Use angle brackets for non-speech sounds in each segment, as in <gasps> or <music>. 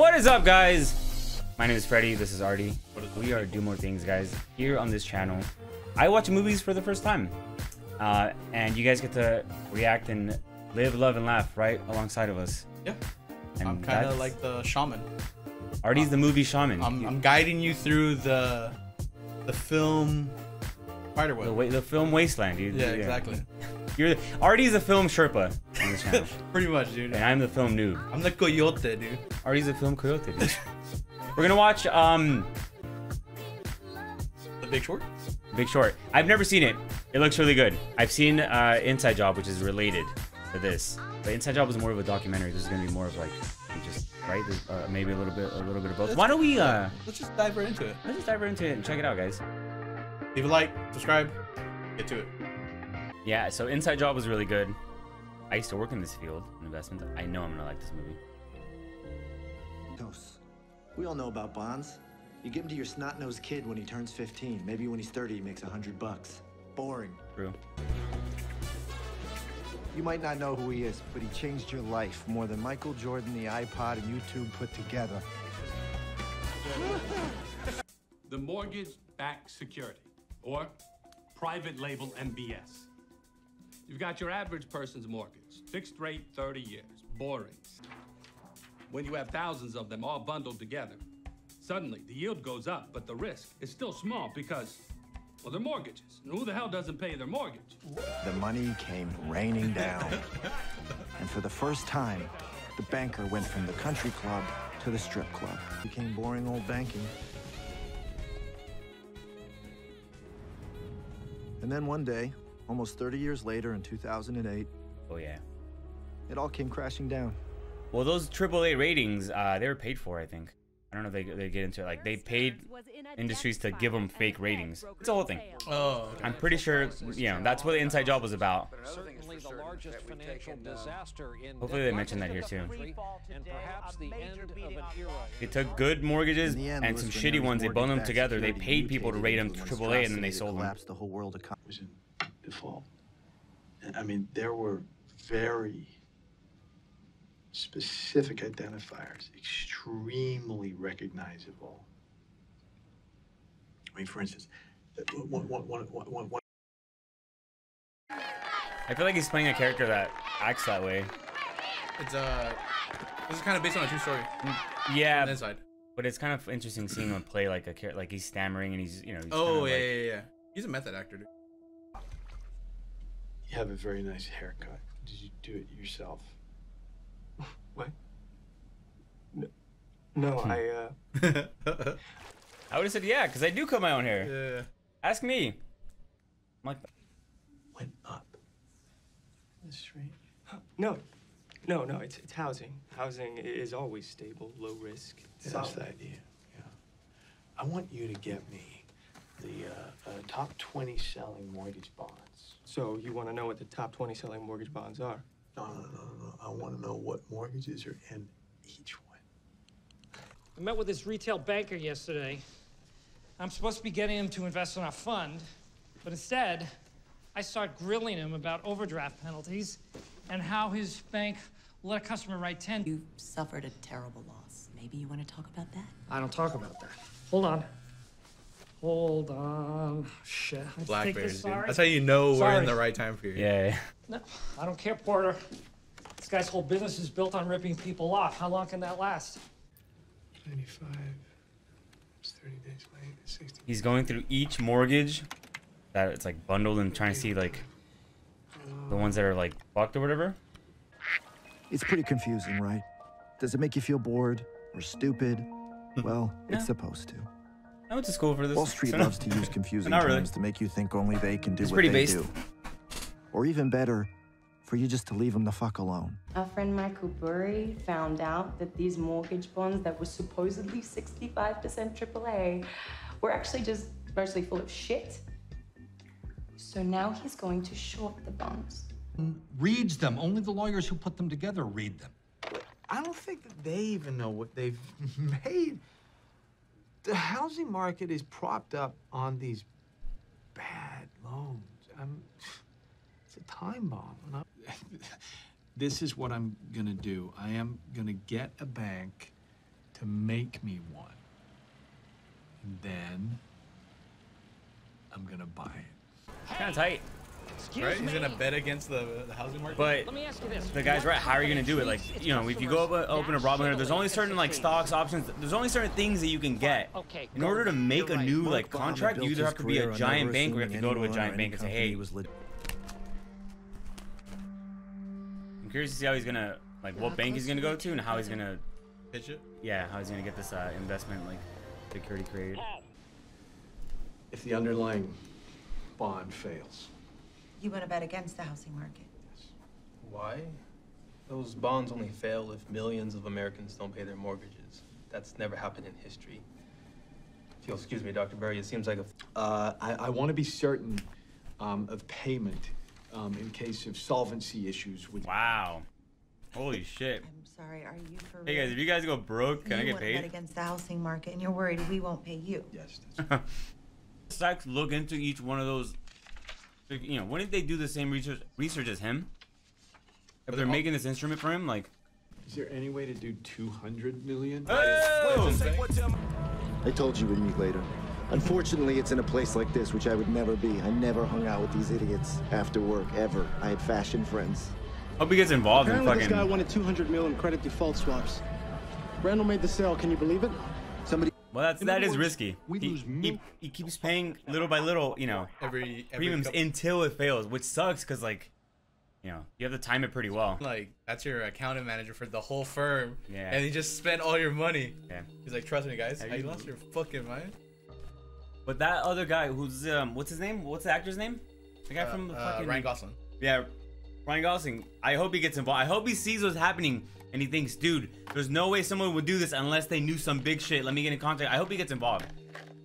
What is up, guys? My name is Freddy. This is Artie. We are Do More Things, guys. Here on this channel, I watch movies for the first time, uh, and you guys get to react and live, love, and laugh right alongside of us. Yeah. And I'm kind of like the shaman. Artie's the movie shaman. I'm, I'm guiding you through the the film the, Spiderweb. wa- the film Wasteland, dude. Yeah, exactly. <laughs> You're the, Artie's the film Sherpa on this channel, Pretty much, dude. and I'm the film noob. I'm the coyote, dude. Artie's the film coyote, dude. <laughs> We're gonna watch um The Big Short. Big Short. I've never seen it. It looks really good. I've seen uh, Inside Job, which is related to this. But Inside Job was more of a documentary. This is gonna be more of like just right, uh, maybe a little bit, a little bit of both. Why don't we uh, Let's just dive right into it. let's just dive right into it and check it out, guys. Leave a like, subscribe, get to it. Yeah. So Inside Job was really good. I used to work in this field, in investment. I know I'm gonna like this movie. Dose. We all know about bonds. You give them to your snot-nosed kid when he turns 15. Maybe when he's 30, he makes a hundred bucks. Boring. True. You might not know who he is, but he changed your life more than Michael Jordan, the iPod, and YouTube put together. the mortgage-backed security, or private label MBS. You've got your average person's mortgage, fixed rate, 30 years, boring. When you have thousands of them all bundled together, suddenly the yield goes up, but the risk is still small because, well, they're mortgages. And who the hell doesn't pay their mortgage? The money came raining down. and for the first time, the banker went from the country club to the strip club. Became boring old banking. And then one day, almost 30 years later in 2008, Oh yeah. it all came crashing down. Well, those AAA ratings, uh, they were paid for, I think. I don't know if they, they get into it. Like, they paid industries to give them fake ratings. It's a whole thing. Oh, I'm pretty sure, you know, that's what the Inside Job was about. Certainly the largest financial disaster in Hopefully they mention that here too. and perhaps the end of an era. They took good mortgages In the end, and some shitty ones. They bundled them together. They paid people to rate them mutated a AAA and then they sold them. the whole world economy. Was default. I mean, there were very specific identifiers, extremely recognizable. I mean, for instance, one, one, one, one, one, one I feel like he's playing a character that acts that way. it's uh, this is kind of based on a true story. Yeah, On the inside. but it's kind of interesting seeing him play like a character, like he's stammering and he's, you know. He's Oh kind of yeah, like, yeah, yeah, yeah. He's a method actor, dude. You have a very nice haircut. Did you do it yourself? <laughs> What? No, no I, uh, <laughs> I would have said yeah, because I do cut my own hair. yeah. Ask me. I'm like, Went up. That's right. <gasps> no, no, no, it's, it's housing. Housing is always stable, low risk. That's the idea. Yeah. I want you to get me the uh, uh, top 20 selling mortgage bonds. So you want to know what the top 20 selling mortgage bonds are? No, no, no, no, no. I want to know what mortgages are in each one. I met with this retail banker yesterday. I'm supposed to be getting him to invest in our fund, but instead, I start grilling him about overdraft penalties and how his bank let a customer write 10. You suffered a terrible loss. Maybe you want to talk about that? I don't talk about that. Hold on. Hold on. Shit. I have to take Blackberries, dude. That's how you know we're in the right time period. yeah. No, I don't care, Porter. This guy's whole business is built on ripping people off. How long can that last? 95. It's 30 days late. 60. He's going through each mortgage that it's like bundled and trying to see like the ones that are like fucked or whatever. It's pretty confusing, right? Does it make you feel bored or stupid? Mm-hmm. Well, No. it's supposed to. I went to school for this. Wall <laughs> Street loves to use confusing Not really. terms to make you think only they can do It's what they based. do. Or even better, for you just to leave them the fuck alone. Our friend Michael Burry found out that these mortgage bonds that were supposedly 65% AAA were actually just mostly full of shit. So now he's going to short the bonds. Mm, reads them. Only the lawyers who put them together read them. I don't think that they even know what they've <laughs> made. The housing market is propped up on these bad loans. I'm, it's a time bomb. and <laughs> This is what I'm gonna do. I am gonna get a bank to make me one. And then I'm gonna buy it. Kind of tight. Right? He's gonna bet against the, the housing market. But Let me ask you this. the guy's right. How are you gonna do it? Like, you know, if you go up, open a Robinhood, there's only certain like stocks, options. There's only certain things that you can get. Okay, In order to make a you're right. new Mark like contract, you built either his have to be a giant never bank or you have to go to a giant any bank and say, company hey. was lit- I'm curious to see how he's gonna like what bank he's gonna go to and how he's gonna Pitch it. yeah how he's gonna get this uh, investment like security created. If the underlying bond fails, You want to bet against the housing market? Yes. Why? Those bonds only fail if millions of Americans don't pay their mortgages. That's never happened in history. If you'll excuse me, Dr. Burry, it seems like a uh, I, I want to be certain um, of payment um, in case of solvency issues with. Wow. Holy shit. I'm sorry, are you for Hey real? guys, if you guys go broke, can I you get want bet paid? against the housing market, and you're worried we won't pay you. Yes. <laughs> Stacks look into each one of those. Like, You know, wouldn't they do the same research research as him? If they're making this instrument for him, like. Is there any way to do 200 million? Oh! I told you we'd meet later. Unfortunately, it's in a place like this, which I would never be. I never hung out with these idiots after work, ever. I had fashion friends. Hope he gets involved in Apparently, this guy wanted 200 million credit default swaps. Randall made the sale. Can you believe it? Somebody. Well, that's In that is words, risky. we He, lose he, he keeps paying little by little, you know, Every- every premiums couple- until it fails, which sucks because like, you know, you have to time it pretty well. Like that's your accountant manager for the whole firm. Yeah. And he just spent all your money. Yeah. He's like, trust me, guys. Have I you- lost your fucking mind. But that other guy, who's um, what's his name? What's the actor's name? The guy Uh, from the uh, fucking Ryan Gosling. Yeah, Ryan Gosling. I hope he gets involved. I hope he sees what's happening and he thinks, dude, there's no way someone would do this unless they knew some big shit. Let me get in contact. I hope he gets involved.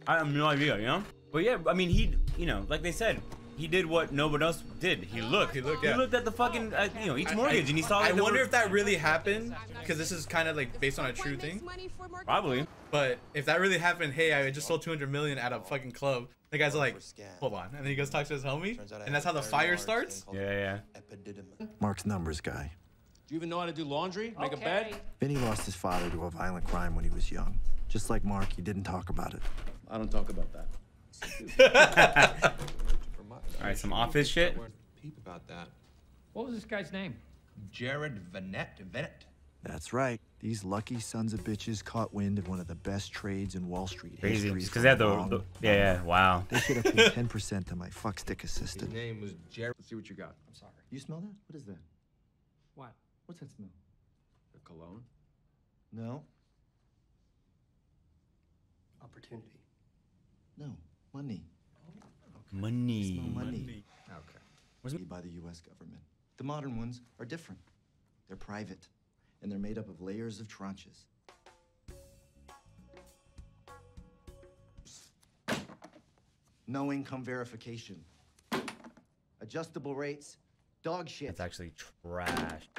I have no idea, you know. But yeah, I mean, he, you know, like they said, he did what nobody else did. He looked. He looked, He looked at the fucking, uh, you know, each mortgage, and he saw. I wonder if that really happened, because this is kind of like based on a true thing. Probably. But if that really happened, hey, I just sold 200 million at a fucking club. The guy's are like, hold on, and then he goes talks to his homie, and that's how the fire starts. Yeah, yeah. Mark's numbers guy. Do you even know how to do laundry? Make a bed? Vinny lost his father to a violent crime when he was young. Just like Mark, he didn't talk about it. I don't talk about that. <laughs> All right, some office shit. Peep about that. What was this guy's name? Jared Vennett. Vennett. That's right. These lucky sons of bitches caught wind of one of the best trades in Wall Street Crazy, history. just for 'cause they had the- the- yeah, yeah, wow. They should have paid 10% to my fuckstick assistant. His name was Jared. Let's see what you got. I'm sorry. You smell that? What is that? What? What's that smell? The cologne? No. Opportunity. No. Money. Money. Smell money. Okay. Made by the U.S. government. The modern ones are different. They're private, and they're made up of layers of tranches. No income verification. Adjustable rates. Dog shit. That's actually trash.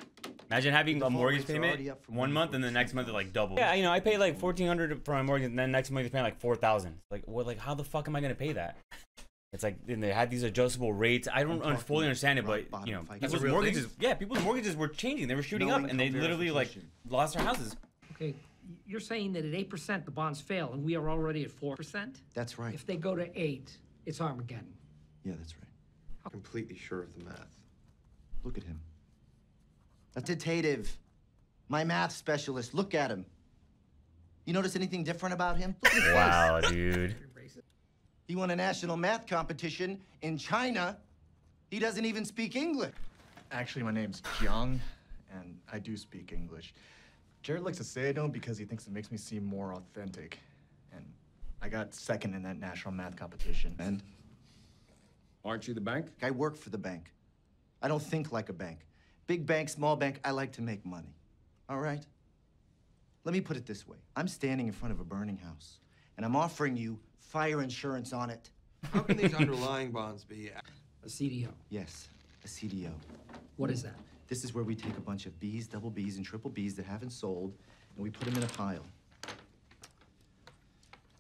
Imagine having a mortgage payment already up from one month and the next month it like double. Yeah, you know, I pay like fourteen hundred for my mortgage, and then next month you're paying like four thousand. Like, what? Like, how the fuck am I gonna pay that? It's like and they had these adjustable rates. I don't un- fully understand it, but you know, That's people's mortgages. thing? Yeah, people's mortgages were changing. They were shooting No up, and they literally like lost their houses. Okay, you're saying that at 8% the bonds fail and we are already at 4%? That's right. If they go to 8, it's Armageddon. Yeah, that's right. I'm Completely sure of the math. Look at him. A tentative. My math specialist. Look at him. You notice anything different about him? Look at his face. Wow, dude. He won a national math competition in China. He doesn't even speak English. Actually, my name's Jiang, and I do speak English. Jared likes to say I don't because he thinks it makes me seem more authentic. And I got second in that national math competition. And? Aren't you the bank? I work for the bank. I don't think like a bank. Big bank, small bank, I like to make money. All right? Let me put it this way I'm standing in front of a burning house, and I'm offering you fire insurance on it. How can these underlying bonds be? A CDO. Yes, a CDO. What is that? This is where we take a bunch of Bs, double Bs, and triple Bs that haven't sold, and we put them in a pile.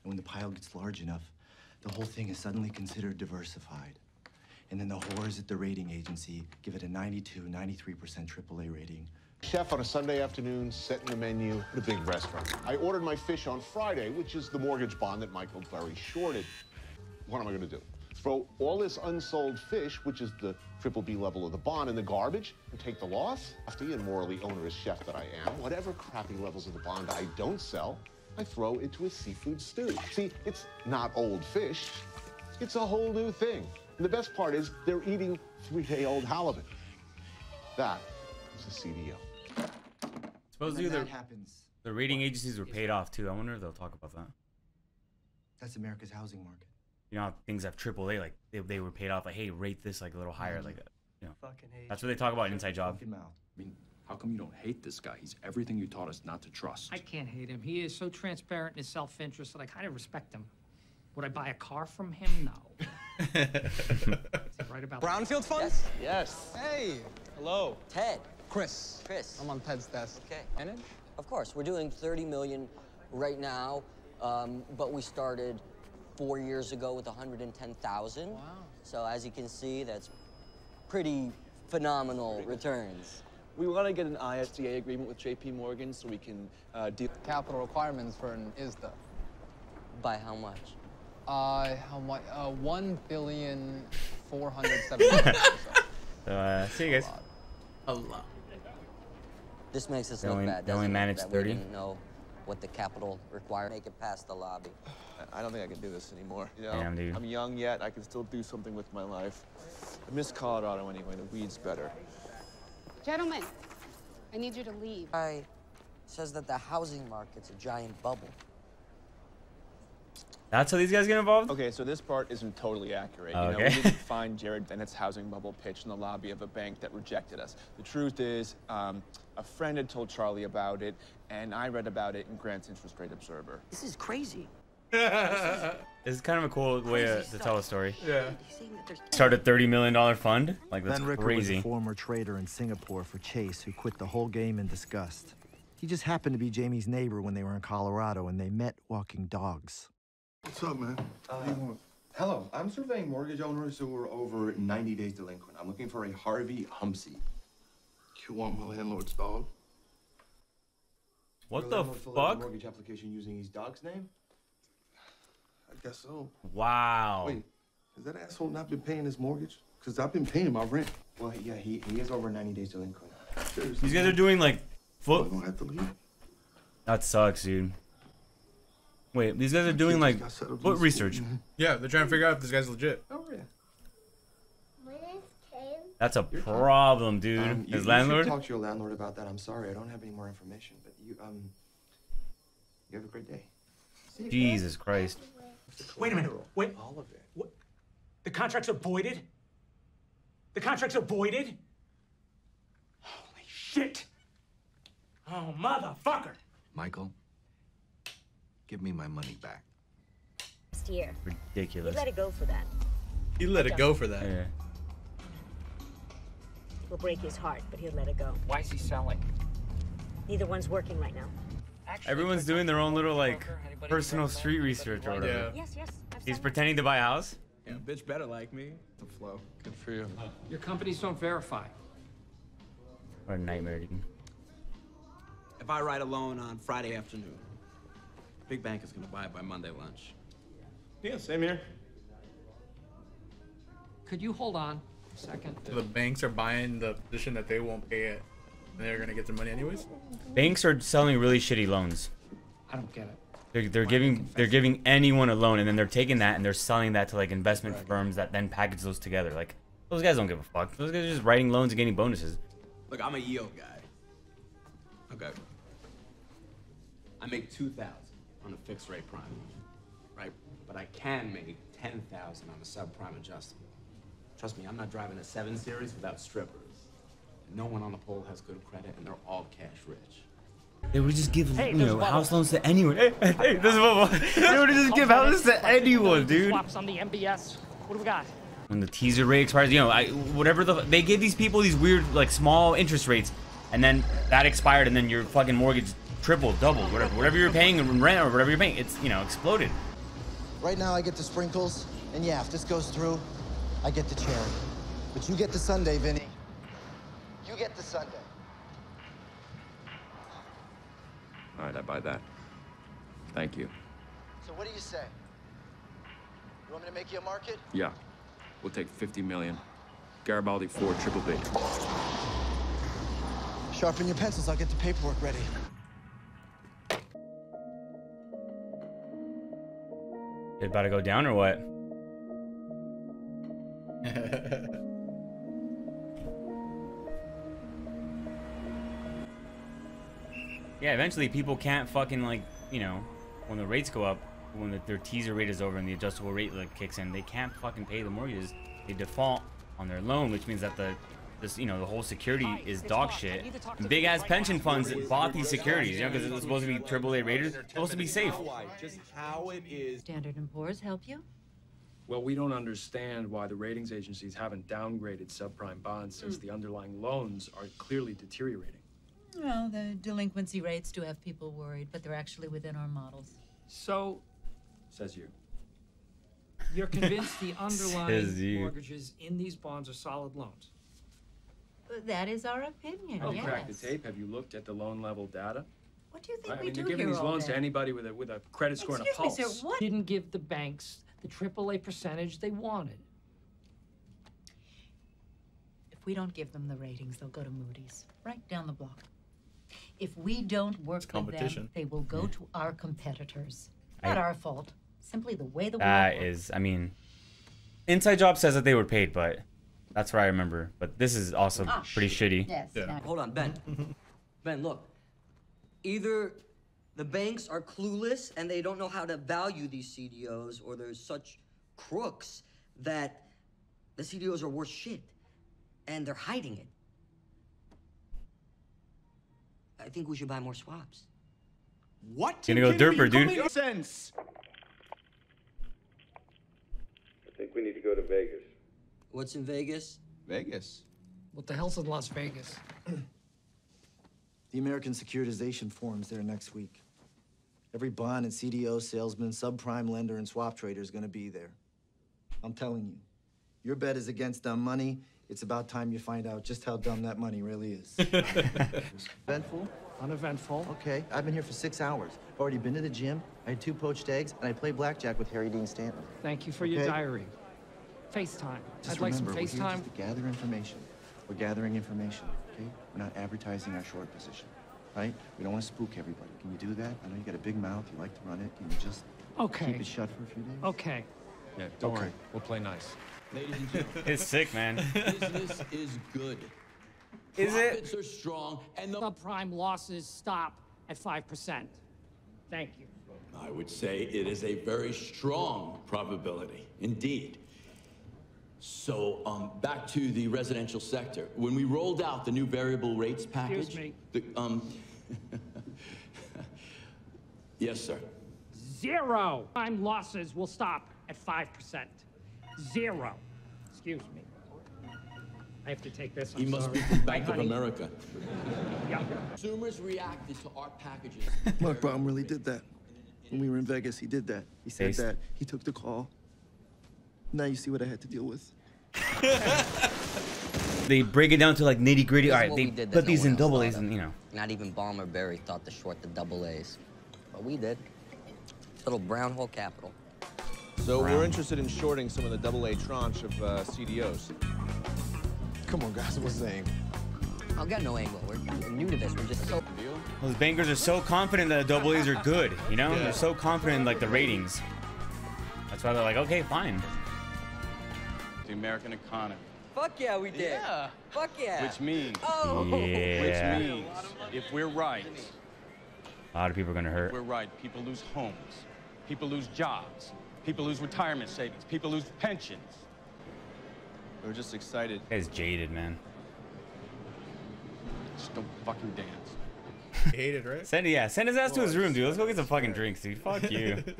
And when the pile gets large enough, the whole thing is suddenly considered diversified. And then the whores at the rating agency give it a 92, 93% AAA rating. Chef on a Sunday afternoon, setting the menu at a big restaurant. I ordered my fish on Friday, which is the mortgage bond that Michael Burry shorted. What am I gonna do? Throw all this unsold fish, which is the triple B level of the bond, in the garbage and take the loss? Crafty and morally onerous chef that I am, whatever crappy levels of the bond I don't sell, I throw into a seafood stew. See, it's not old fish, it's a whole new thing. And the best part is they're eating three-day-old halibut. That is a CDO. Supposedly When the, that happens, the rating agencies were paid off too. I wonder if they'll talk about that. that's America's housing market. You know, how things have AAA like they, they were paid off. Like, hey, rate this like a little higher. Like, you know, Fucking hate that's what they talk about in Inside Job. I mean, how come you don't hate this guy? He's everything you taught us not to trust. I can't hate him. He is so transparent in his self-interest that I kind of respect him. Would I buy a car from him? No. <laughs> <laughs> right about Brownfield Fund? Yes. Hey. Hello. Ted. Chris. Chris. I'm on Ted's desk. Okay. Manage? Of course, we're doing 30 million right now, um, but we started four years ago with 110,000. Wow. So as you can see, that's pretty phenomenal returns. We want to get an ISDA agreement with JP Morgan so we can uh, deal capital requirements for an ISDA. By how much? Uh, how much? Uh, one billion four hundred <laughs> seventy. So, uh, see you guys. A lot. This makes us They look only- bad. they only doesn't managed 30? We didn't know what the capital required. Make it past the lobby. I don't think I can do this anymore. You know, Damn, dude. I'm young yet. I can still do something with my life. I miss Colorado anyway. The weed's better. Gentlemen, I need you to leave. I says that the housing market's a giant bubble. That's how these guys get involved. Okay, so this part isn't totally accurate. You Oh, know, okay. we didn't <laughs> find Jared Vennett's housing bubble pitch in the lobby of a bank that rejected us. The truth is, um, a friend had told Charlie about it, and I read about it in Grant's Interest Rate Observer. This is crazy. <laughs> this is kind of a cool way to, to tell a story. Yeah. Start a thirty million dollar fund. Like that's Ben Rickert crazy. was a former trader in Singapore for Chase who quit the whole game in disgust. He just happened to be Jamie's neighbor when they were in Colorado and they met walking dogs. What's up, man? Uh, what do you want? Hello, I'm surveying mortgage owners who are over 90 days delinquent. I'm looking for a Harvey Humpsey. You want my landlord's dog? What Your the landlord filled out a fuck? mortgage application using his dog's name? I guess so. Wow. Wait, has that asshole not been paying his mortgage? Because I've been paying my rent. Well, yeah, he, he is over 90 days delinquent. These guys are doing like foot. I have to leave. That sucks, dude. Wait, these guys are doing like what research. Yeah, they're trying to figure out if this guy's legit. Oh, yeah. That's a problem, dude. Um, you, His you landlord. should talk to your landlord about that. I'm sorry, I don't have any more information, but you, um, you have a great day. Jesus Christ. Wait a minute. Wait. All of it. What? The contracts are voided? The contracts are voided? Holy shit! Oh, motherfucker! Michael, give me my money back. Last year. Ridiculous. You let it go for that. He let it go for that. Yeah. It will break his heart, but he'll let it go. Why is he selling? Neither one's working right now. Everyone's doing their own little like personal street research or whatever. Yes, yes. I've He's pretending to buy a house. Yeah, bitch better like me. The flow. Good for you. Your companies don't verify. What a nightmare, dude. If I ride alone on Friday afternoon, big bank is gonna buy it by Monday lunch. Yeah, same here. Could you hold on a second? So the banks are buying the position that they won't pay it, and they're gonna get their money anyways. Banks are selling really shitty loans. I don't get it. They're, they're giving they're giving anyone a loan and then they're taking that and they're selling that to like investment firms that then package those together. Like those guys don't give a fuck. Those guys are just writing loans and getting bonuses. Look, I'm a yield guy. Okay. I make two thousand on a fixed rate prime, right? But I can make ten thousand on a subprime adjustable. Trust me, I'm not driving a seven series without strippers. No one on the pole has good credit, and they're all cash rich. They would just give Hey, you know house loans to anyone. Hey, hey, hey, this is Bubba. <laughs> They would just give houses to anyone, dude. Swaps on the MBS. What do we got? When the teaser rate expires, you know, I whatever the they give these people these weird like small interest rates, and then that expired, and then your fucking mortgage tripled, doubled, whatever, whatever you're paying in rent or whatever you're paying, it's you know exploded. Right now, I get the sprinkles, and yeah, if this goes through, I get the cherry. But you get the Sunday, Vinny. You get the Sunday. All right, I buy that. Thank you. So what do you say? You want me to make you a market? Yeah, we'll take 50 million. Garibaldi Ford Triple B. Sharpen your pencils. I'll get the paperwork ready. It about to go down or what? <laughs> yeah, eventually people can't fucking like, you know, when the rates go up, when the, their teaser rate is over and the adjustable rate like kicks in, they can't fucking pay the mortgages. They default on their loan, which means that the this you know the whole security is dog shit. Big ass pension funds bought these securities, you know, because it's supposed to be AAA rated, it's supposed to be safe. Just how it is. Standard and Poor's help you? Well, we don't understand why the ratings agencies haven't downgraded subprime bonds since hmm. the underlying loans are clearly deteriorating. Well, the delinquency rates do have people worried, but they're actually within our models. So, says you. You're convinced the <laughs> underlying you. mortgages in these bonds are solid loans. That is our opinion, Oh, yes. crack the tape. Have you looked at the loan level data? What do you think I we mean, do you're giving here these all loans day? to anybody with a with a credit score and a Excuse pulse. me, sir, Didn't give the banks the AAA percentage they wanted. If we don't give them the ratings, they'll go to Moody's, right down the block. If we don't work with them, competition. they will go to our competitors. I- Not our fault. Simply the way the That world works. is, I mean, Inside Job says that they were paid, but that's what I remember. But this is also Ah, pretty shitty. Yes. Hold on, Ben. ben, look. Either the banks are clueless and they don't know how to value these CDOs, or there's such crooks that the CDOs are worth shit and they're hiding it. I think we should buy more swaps. What? You're Gonna go derper, dude. Sense. I think we need to go to Vegas. What's in Vegas? Vegas. What the hell's in Las Vegas? <clears throat> The American Securitization Forum's there next week. Every bond and CDO salesman, subprime lender, and swap trader is going to be there. I'm telling you, your bet is against dumb money. It's about time you find out just how dumb that money really is. <laughs> Eventful? Uneventful. Okay, I've been here for six hours. I've already been to the gym. I had two poached eggs, and I played blackjack with Harry Dean Stanton. Thank you for your diary. FaceTime. Just I'd like some remember, we're here just to gather information. We're gathering information, okay? We're not advertising our short position, right? We don't want to spook everybody. Can you do that? I know you got a big mouth. You like to run it. Can you just Okay. keep it shut for a few days? Okay. Yeah, don't Okay. worry. We'll play nice. Ladies and gentlemen. It's sick, man. Business is good. Is it? Profits are strong, and the Subprime losses stop at 5%. Thank you. I would say it is a very strong probability, indeed. So, um, back to the residential sector. When we rolled out the new variable rates package, me. the, um, <laughs> yes, sir. Zero. Prime losses will stop at 5%. Zero. Excuse me. I have to take this. I'm He must sorry. be from Bank of. America. Yeah. Consumers reacted to our packages. Mark Baum really did that. When we were in Vegas, he did that. He said Based. that. He took the call. Now you see what I had to deal with. <laughs> They break it down to like nitty gritty. This All is right, what they did that put no these in double A's, and you know. Not even Balmer Burry thought to short the double A's. But we did. Little brown hole capital. So we're interested in shorting some of the double A tranche of uh, CDOs. Come on, guys, what's the aim? I've got no angle. We're new to this. We're just so. Those bankers are so confident that the double A's are good. You know, Yeah. they're so confident in like the ratings. That's why they're like, okay, fine. The American economy. Fuck yeah, we did. Yeah. Fuck yeah. Which means, Oh. Yeah. which means, if we're right, A lot of people are gonna if hurt. we're right, people lose homes, people lose jobs, people lose retirement savings, people lose pensions. We're just excited. This guy's jaded, man. Just don't fucking dance. Hated, right? Send yeah, send his ass to his room, dude. Let's go get some fucking drinks, dude. Fuck you. <laughs>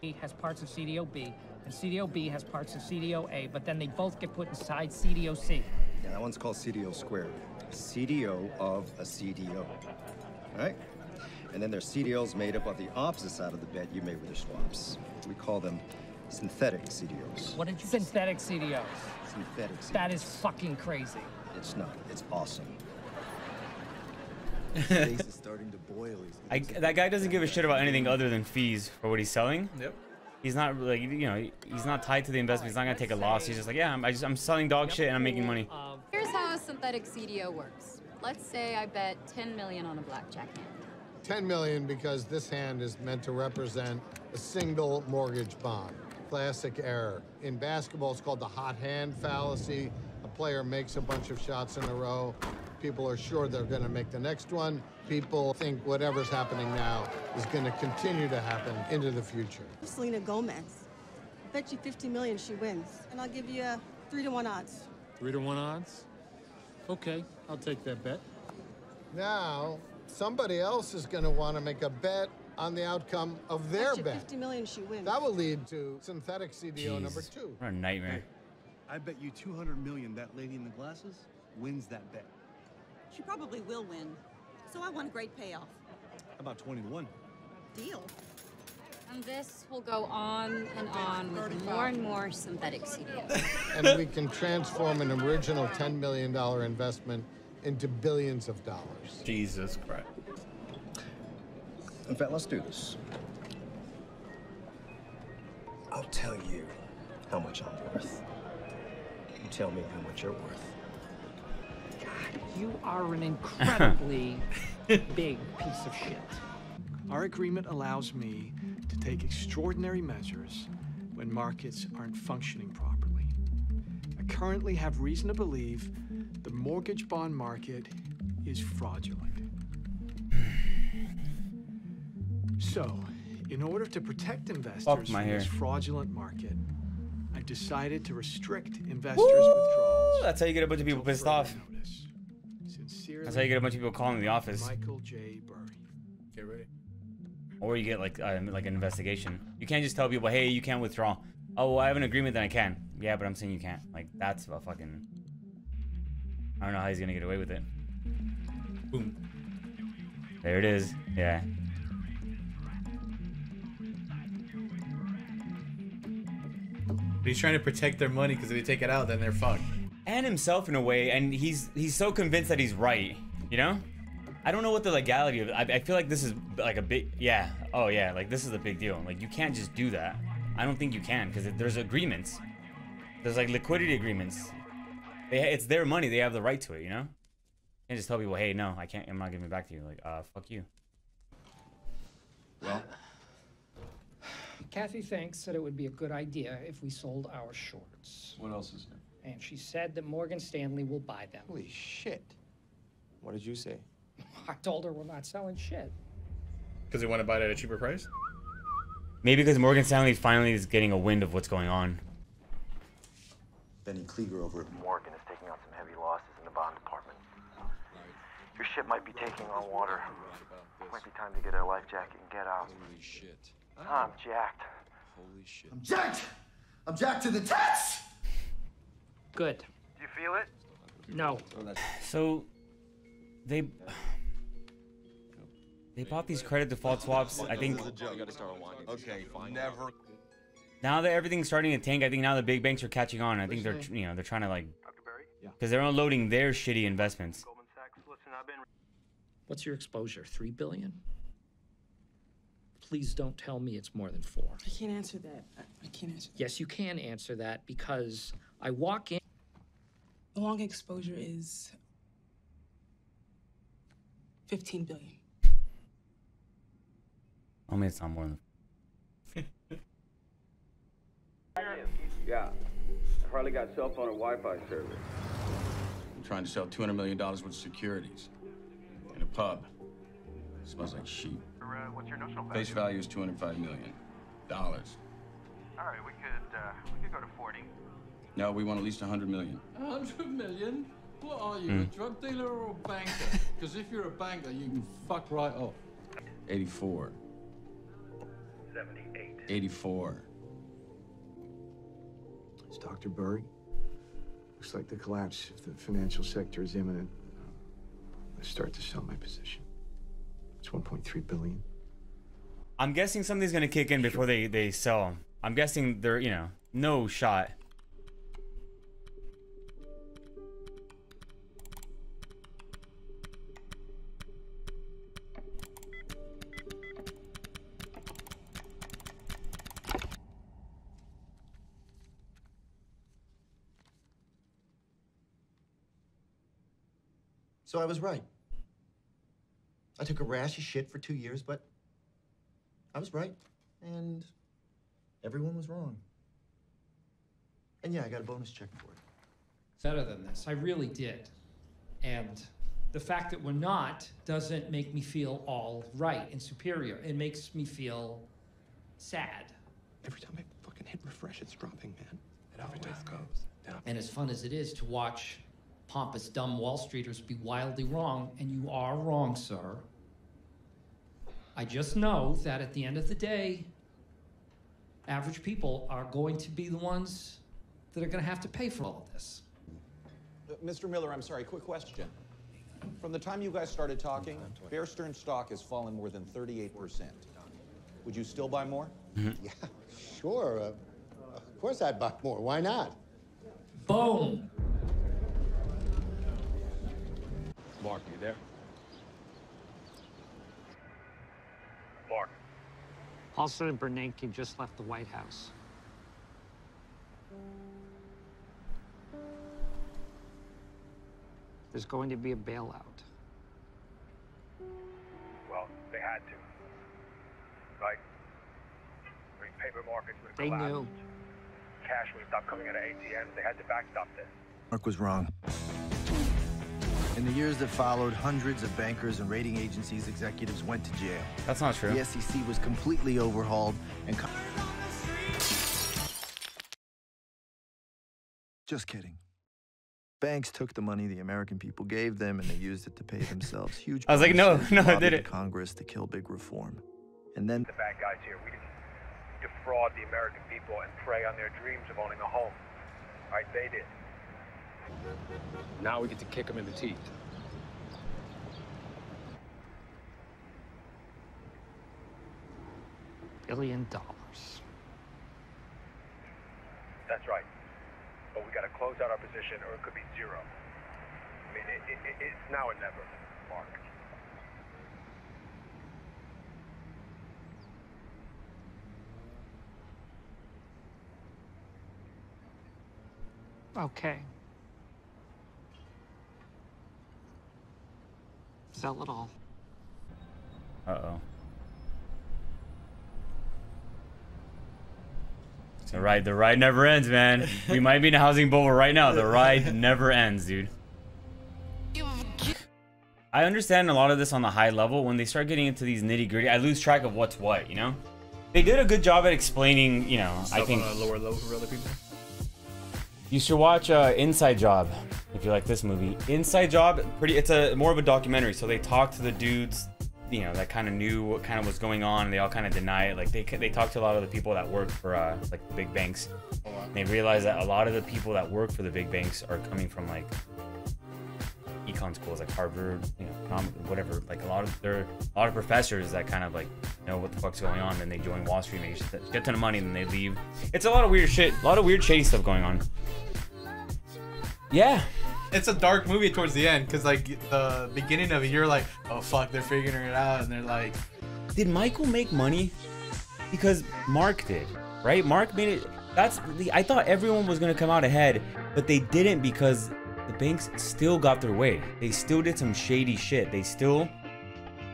He has parts of CDOB, and CDO B has parts of CDO A, but then they both get put inside CDO C. Yeah, that one's called CDO squared. CDO of a CDO. Right? And then there's CDOs made up of the opposite side of the bet you made with your swaps. We call them synthetic CDOs. What did you Synthetic CDOs. Synthetic CDOs. That is fucking crazy. It's not. It's awesome. Face is starting to boil. I, that guy doesn't give a shit about anything other than fees for what he's selling. Yep. He's not like you know he's not tied to the investment. He's not gonna take a loss. He's just like yeah, I'm, I just I'm selling dog shit and I'm making money. Here's how a synthetic CDO works. Let's say I bet 10 million on a blackjack hand. 10 million because this hand is meant to represent a single mortgage bond. Classic error. In basketball, it's called the hot hand fallacy. A player makes a bunch of shots in a row. People are sure they're going to make the next one. People think whatever's happening now is going to continue to happen into the future. Selena Gomez. I bet you 50 million she wins. And I'll give you a three to one odds. Three to one odds? Okay, I'll take that bet. Now, somebody else is going to want to make a bet on the outcome of their Bet you bet. 50 million she wins. That will lead to synthetic CDO number two. What a nightmare. I bet you 200 million that lady in the glasses wins that bet. She probably will win. So I want a great payoff. How about 21? Deal. And this will go on and on with more and more synthetic CDOs. <laughs> and we can transform an original $10 million investment into billions of dollars. Jesus Christ. In fact, let's do this. I'll tell you how much I'm worth. You tell me how much you're worth. You are an incredibly <laughs> big piece of shit. Our agreement allows me to take extraordinary measures when markets aren't functioning properly. I currently have reason to believe the mortgage bond market is fraudulent. So, in order to protect investors my from this fraudulent market, I've decided to restrict investors' withdrawals. That's how you get a bunch of people pissed off. Sincerely, That's how you get a bunch of people calling the office. Michael J. Burry. Get ready. Or you get like uh, like an investigation. You can't just tell people, hey, you can't withdraw. Oh, well, I have an agreement that I can. Yeah, but I'm saying you can't. Like that's a fucking. I don't know how he's gonna get away with it. Boom. There it is. Yeah. But he's trying to protect their money because if they take it out, then they're fucked. And himself in a way and he's he's so convinced that he's right you know? I don't know what the legality of it I, I feel like this is like a big yeah oh yeah like this is a big deal. Like you can't just do that. I don't think you can because there's agreements. There's like liquidity agreements. They, it's their money they have the right to it you know? And just tell people hey no i can't i'm not giving it back to you. Like uh fuck you. Well, Kathy thinks that it would be a good idea if we sold our shorts. What else is there? And she said that Morgan Stanley will buy them. Holy shit. What did you say? <laughs> I told her we're not selling shit. Because they want to buy it at a cheaper price? maybe because morgan stanley finally is getting a wind of what's going on Benny Klieger over at Morgan is taking on some heavy losses in the bond department. Your ship might be taking on water. Might be time to get a life jacket and get out. Holy shit. I'm jacked. Holy shit. I'm jacked! I'm jacked to the tits! Good. Do you feel it? No. So they they bought these credit default swaps. I think Okay, never. now that everything's starting to tank, I think now the big banks are catching on. I think they're you know they're trying to like because they're unloading their shitty investments. What's your exposure? Three billion? Please don't tell me it's more than four. I can't answer that. I, I can't answer. That. Yes, you can answer that because I walk in. The long exposure is 15 billion. I mean, it's not more than. <laughs> Yeah. Harley got cell phone and Wi-Fi service. I'm trying to sell $200 million worth of securities in a pub. smells like sheep. Uh, what's your notional Face value is 205 million. Dollars. All right, we could uh, No, we want at least 100 million. A hundred million? What are you, Hmm. a drug dealer or a banker? <laughs> Because if you're a banker, you can fuck right off. 84. 78. 84. It's Dr. Burry. Looks like the collapse of the financial sector is imminent. I start to sell my position. It's 1.3 billion. I'm guessing something's gonna kick in before they they sell 'em. I'm guessing they're you know no shot. So I was right. I took a rash of shit for two years, but I was right. And everyone was wrong. And yeah, I got a bonus check for it. Better than this. I really did. And the fact that we're not doesn't make me feel all right and superior. It makes me feel sad. Every time I fucking hit refresh, it's dropping, man. It always goes down. And as fun as it is to watch pompous, dumb Wall Streeters be wildly wrong, and you are wrong, sir, I just know that at the end of the day, average people are going to be the ones that are going to have to pay for all of this. Uh, Mr. Miller, I'm sorry, quick question. From the time you guys started talking, Bear Stearns stock has fallen more than 38%. Would you still buy more? <laughs> Yeah, sure. Uh, of course I'd buy more. Why not? Boom. Mark, you there? Mark. Paulson and Bernanke just left the White House. There's going to be a bailout. Well, they had to. Right? I mean, paper markets would They collapse. knew. Cash would stop coming out of ATMs. They had to backstop this. Mark was wrong. In the years that followed, hundreds of bankers and rating agencies executives went to jail. That's not true. The SEC was completely overhauled and. Co- Just kidding. Banks took the money the American people gave them and they used it to pay themselves huge. <laughs> I was like, no, no, I didn't. the Congress to kill big reform. And then The bad guys here. We didn't defraud the American people and prey on their dreams of owning a home. Right? They did. Now we get to kick him in the teeth. Billion dollars. That's right. But we got to close out our position, or it could be zero. I mean, it, it, it- it's now or never, Mark. Okay. Sell it all. Uh oh. The ride, the ride never ends, man. we might be in a housing bubble right now. The ride <laughs> never ends, dude. I understand a lot of this on the high level. When they start getting into these nitty gritty, I lose track of what's what. You know, they did a good job at explaining. You know, I think on a lower level for other people. You should watch uh, Inside Job if you like this movie. Inside Job, pretty. It's a more of a documentary. So they talk to the dudes, you know, that kind of knew what kind of was going on. And they all kind of deny it. Like they they talk to a lot of the people that work for uh, like big banks. And they realize that a lot of the people that work for the big banks are coming from like econ schools like Harvard, you know, whatever. Like a lot of there are a lot of professors that kind of like know what the fuck's going on, and they join Wall Street, make a shit ton of money, and then they leave. It's a lot of weird shit, a lot of weird shady stuff going on. Yeah. It's a dark movie towards the end because like the beginning of it, you're like, oh fuck, they're figuring it out, and they're like, Did Michael make money? Because Mark did, right? Mark made it. That's the. I thought everyone was gonna come out ahead, but they didn't because the banks still got their way. They still did some shady shit. They still,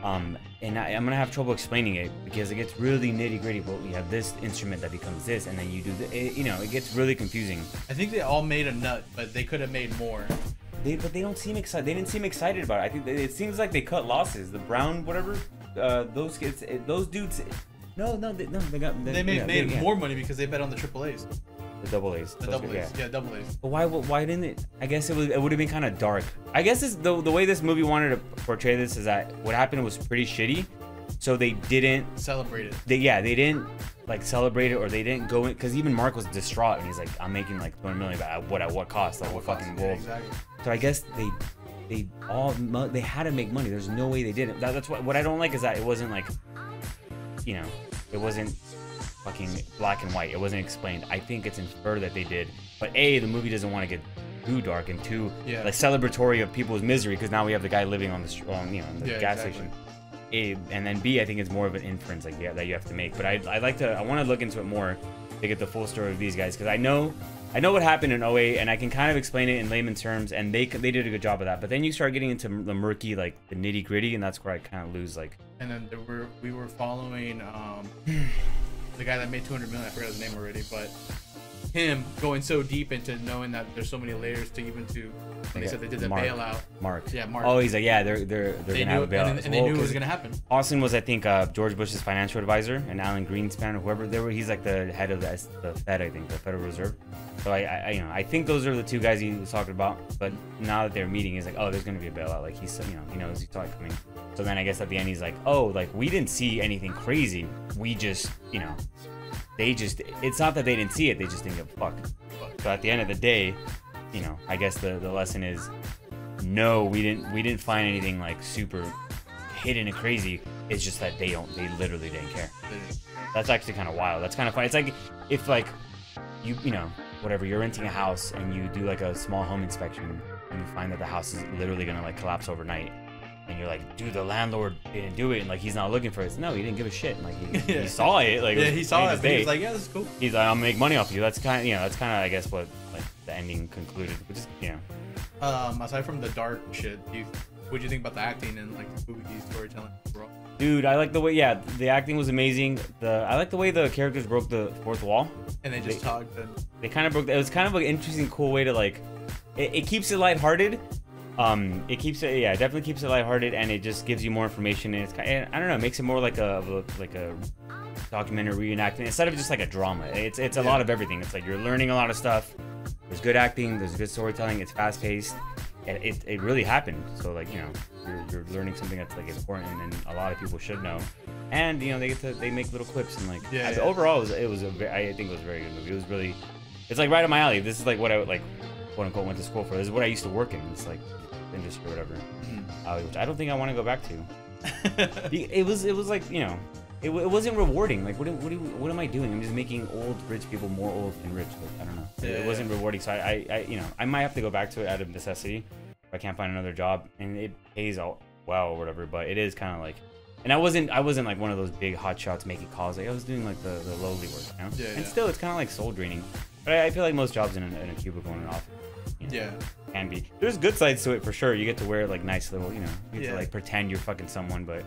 um, and I, I'm gonna have trouble explaining it because it gets really nitty gritty. But we have this instrument that becomes this, and then you do the. It, you know, it gets really confusing. I think they all made a nut, but they could have made more. They, but they don't seem excited. They didn't seem excited about it. I think they, it seems like they cut losses. The Brown, whatever, uh, those kids, those dudes. No, no, they, no, they got. They made, yeah, made yeah. more money because they bet on the triple A's. The double A's. The double A's. Yeah, double A's. But why? Why didn't it? I guess it was. It would have been kind of dark. I guess this, the the way this movie wanted to portray this is that what happened was pretty shitty, so they didn't Celebrate it. They yeah, they didn't like celebrate it or they didn't go in because even Mark was distraught and he's like, I'm making like 20 million, but at what at what cost? Like what fucking Yeah, exactly. So I guess they they all they had to make money. There's no way they didn't. That, that's what what I don't like is that it wasn't like, you know, it wasn't fucking black and white. It wasn't explained. I think it's inferred that they did. But a the movie doesn't want to get too dark and too Yeah. like celebratory of people's misery because now we have the guy living on the on, you know the Yeah, gas exactly. station. A, and then B, I think it's more of an inference like yeah, that you have to make. But I I like to I want to look into it more to get the full story of these guys because I know I know what happened in 08 and I can kind of explain it in layman terms and they they did a good job of that. But then you start getting into the murky like the nitty gritty and that's where I kind of lose like. And then there were we were following um, the guy that made 200 million. I forgot his name already, but him going so deep into knowing that there's so many layers to even to when they said they did the Mark. bailout. Mark. Yeah, Mark. Oh, he's like, yeah, they're they're they're They gonna have a bailout. and- and they well, knew it was gonna happen. Austin was, I think, uh, George Bush's financial advisor, and Alan Greenspan or whoever. They were. He's like the head of the, the Fed, I think, the Federal Reserve. So I, I, you know, I think those are the two guys he was talking about. But now that they're meeting, he's like, oh, there's gonna be a bailout. Like he's, you know, he knows he saw it coming. So then I guess at the end he's like, oh, like we didn't see anything crazy. We just, you know, they just. It's not that they didn't see it. They just didn't give a fuck. So at the end of the day, you know, I guess the the lesson is no, we didn't we didn't find anything like super hidden and crazy. It's just that they don't they literally didn't care. That's actually kind of wild. That's kind of funny. It's like if like you you know whatever you're renting a house and you do like a small home inspection and you find that the house is literally gonna like collapse overnight. And you're like, dude, the landlord didn't do it, and like he's not looking for it. No, he didn't give a shit. And, Like he, <laughs> Yeah. he saw it. Like Yeah, was he saw it, but he was like, yeah, this is cool. He's like, I'll make money off you. That's kind of you know that's kind of I guess what like the ending concluded, which is you know Um, aside from the dark shit, do you, what do you think about the acting and like the movie storytelling overall? Dude, I like the way. Yeah, the acting was amazing. The I like the way the characters broke the fourth wall. And they just talked and They kind of broke. It was kind of an interesting, cool way to like. It, it keeps it lighthearted. Um, it keeps it. Yeah, it definitely keeps it lighthearted, and it just gives you more information. And it's kind. I don't know. It makes it more like a like a documentary reenactment instead of just like a drama. It's it's a lot of everything. It's like you're learning a lot of stuff. There's good acting. There's good storytelling. It's fast paced. It, it, it really happened. So like you know you're, you're learning something that's like important and a lot of people should know. And you know they get to they make little clips and like Yeah, yeah. overall it was, it was a I think it was a very good movie. It was really it's like right up my alley. This is like what I would like quote unquote went to school for. This is what I used to work in. It's like industry or whatever. Uh, which I don't think I want to go back to. <laughs> It was it was like you know it, it wasn't rewarding. Like what am- what, you- what am I doing? I'm just making old rich people more old and rich. Like, I don't know. It- Yeah, it wasn't rewarding. So I, I I you know I might have to go back to it out of necessity if I can't find another job and it pays out well or whatever. But it is kind of like. And I wasn't, I wasn't like one of those big hot shots making calls. Like I was doing like the, the lowly work, you know. Yeah, and yeah. still, it's kind of like soul draining. But I, I feel like most jobs in a, in a cubicle in an office, you know, Yeah. Can be. There's good sides to it for sure. You get to wear it like nice little, you know, you get Yeah. to like pretend you're fucking someone, but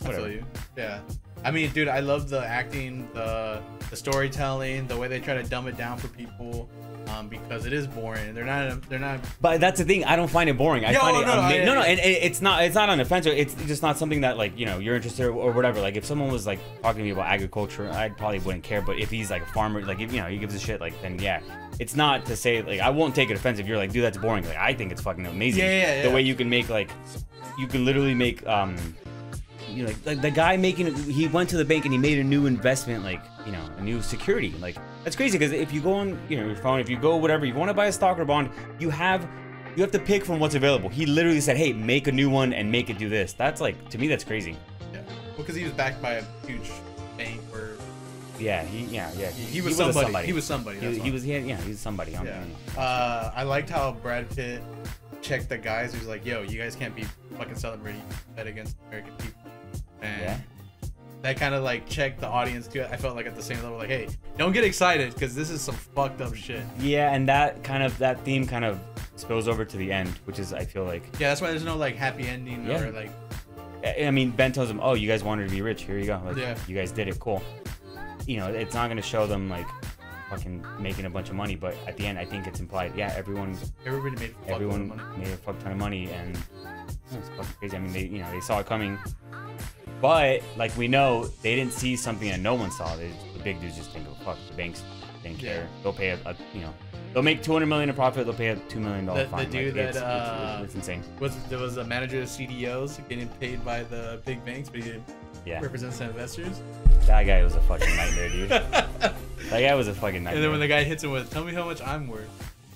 whatever. Yeah. I mean, dude, I love the acting, the the storytelling, the way they try to dumb it down for people, um, because it is boring. They're not. They're not. But that's the thing. I don't find it boring. I No, find it no, ama- I- no, no, and, and it's not. It's not unoffensive. It's just not something that like you know you're interested or whatever. Like if someone was like talking to me about agriculture, I probably wouldn't care. But if he's like a farmer, like if you know he gives a shit, like then yeah, it's not to say like I won't take it offensive. You're like, dude, that's boring. Like I think it's fucking amazing. Yeah, yeah, The way you can make like, you can literally make um. You know, like, the guy making he went to the bank and he made a new investment like you know a new security like that's crazy because if you go on you know your phone if you go whatever you want to buy a stock or bond you have you have to pick from what's available he literally said hey make a new one and make it do this that's like to me that's crazy Yeah. Because he was backed by a huge bank or. yeah he yeah yeah He, he was, a somebody. He was somebody. he, he was yeah, yeah he was somebody I'm- Yeah. Uh, I liked how Brad Pitt checked the guys. He was like, "Yo, you guys can't be fucking celebrating bet against American people." And Yeah. that kind of like checked the audience too. I felt like at the same level, like, "Hey, don't get excited because this is some fucked up shit." yeah and that kind of that theme kind of spills over to the end which is I feel like Yeah, that's why there's no like happy ending Yeah. or like. I mean, Ben tells them, "Oh, you guys wanted to be rich. Here you go. Like, Yeah. You guys did it. Cool." You know, it's not gonna show them like fucking making a bunch of money, but at the end, I think it's implied. Yeah, everyone, Everybody made a ton of everyone money. made a fuck ton of money, and oh, it's fucking crazy. I mean, they, you know, they saw it coming, but like we know, they didn't see something that no one saw. They, the big dudes just didn't go fuck. The banks didn't care. They'll pay a, a, you know, they'll make two hundred million in profit. They'll pay a two million dollar The, the fine. dude like, that it's, it's- uh, it's, it's insane. was there was a manager of CDOs getting paid by the big banks, but he didn't Yeah. represent some investors. That guy was a fucking nightmare, dude. <laughs> that guy was a fucking nightmare. And then when the guy hits him with, "Tell me how much I'm worth,"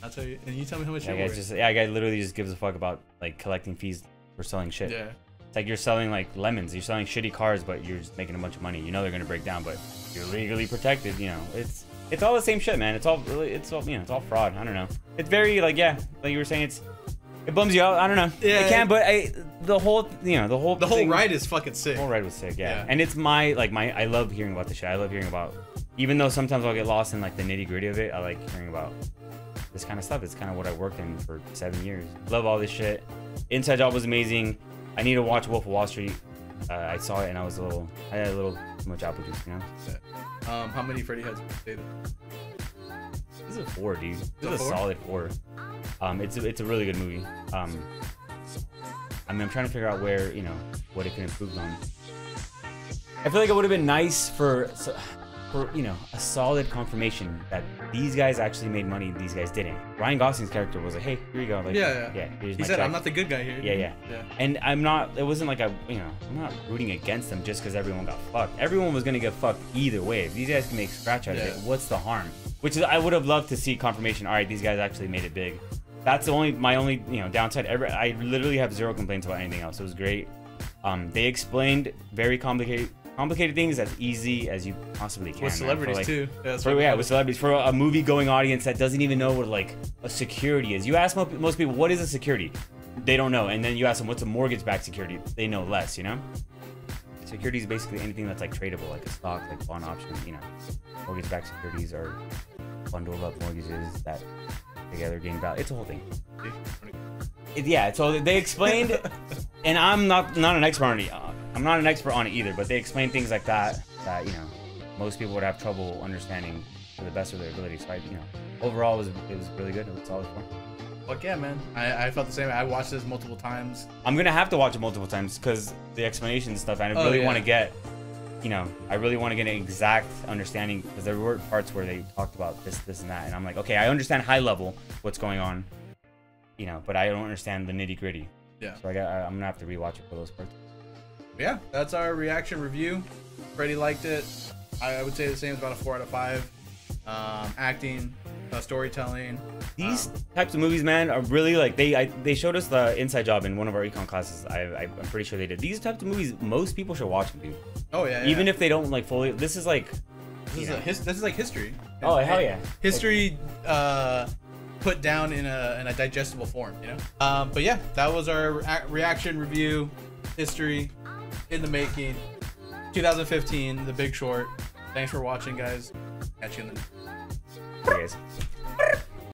I'll tell you, and you tell me how much That you're worth. just yeah, guy literally just gives a fuck about like collecting fees for selling shit. Yeah. Like you're selling like lemons. You're selling shitty cars, but you're just making a bunch of money. You know they're gonna break down, but you're legally protected. You know, it's it's all the same shit, man. It's all really it's all you know, it's all fraud. I don't know. It's very like yeah, like you were saying, it's It bums you out. I don't know. Yeah. it can, but I the whole you know the whole The whole thing- ride is fucking sick. The whole ride was sick. Yeah. Yeah. and it's my like my I love hearing about the shit. I love hearing about even though sometimes I'll get lost in like the nitty gritty of it. I like hearing about this kind of stuff. It's kind of what I worked in for seven years. Love all this shit. Inside Job was amazing. I need to watch Wolf of Wall Street. Uh, I saw it and I was a little I had a little too much apple juice, you know. Um, how many Freddy heads? This is a four, dude. This is a four? solid four. Um, it's a, it's a really good movie. Um, I mean, I'm trying to figure out where you know what it can improve on. I feel like it would have been nice for for you know a solid confirmation that these guys actually made money. These guys didn't. Ryan Gosling's character was like, "Hey, here you go." Like, Yeah, yeah. yeah. here's He said, check. "I'm not the good guy here." Yeah, yeah, Yeah. And I'm not. It wasn't like I, you know, I'm not rooting against them just because everyone got fucked. Everyone was gonna get fucked either way. If these guys can make scratch out of Yeah. it, what's the harm? Which is, I would have loved to see confirmation. All right, these guys actually made it big. That's the only my only you know downside. Ever, I literally have zero complaints about anything else. It was great. Um, they explained very complicated complicated things as easy as you possibly can. With celebrities, like- too. Yeah, that's for- yeah, with celebrities for a movie going audience that doesn't even know what like a security is. You ask mo- most people what is a security, they don't know, and then you ask them what's a mortgage-backed security, they know less. You know, security is basically anything that's like tradable, like a stock, like bond option. You know, mortgage-backed securities are bundled up mortgages that together gain value. It's a whole thing. Yeah, so they explained, <laughs> and I'm not not an expert on it. I'm not an expert on it either, but they explained things like that that you know most people would have trouble understanding to the best of their ability. So I, you know, overall it was it was really good. It was solid fun. Fuck yeah, man. I, I felt the same. I watched this multiple times. I'm gonna have to watch it multiple times because the explanation and stuff. I Oh, really yeah. want to get, you know, I really want to get an exact understanding because there were parts where they talked about this, this, and that, and I'm like, okay, I understand high level what's going on, you know, but I don't understand the nitty gritty. Yeah. So I got, I'm gonna have to rewatch it for those parts. Yeah, that's our reaction review. Freddy liked it. I, I would say the same, about a four out of five. Um, acting, uh, storytelling. These um, types of movies, man, are really like they I, they showed us the inside job in one of our econ classes. I, I I'm pretty sure they did. These types of movies, most people should watch them, dude. Oh, yeah, Even yeah. if they don't like fully, this is like. This is, know. a his, this is like history. Oh, hell yeah. History uh, put down in a, in a digestible form, you know? Um, but yeah, that was our rea- reaction review, history in the making, 2015, The Big Short. Thanks for watching, guys. Catch you in the Hey, guys.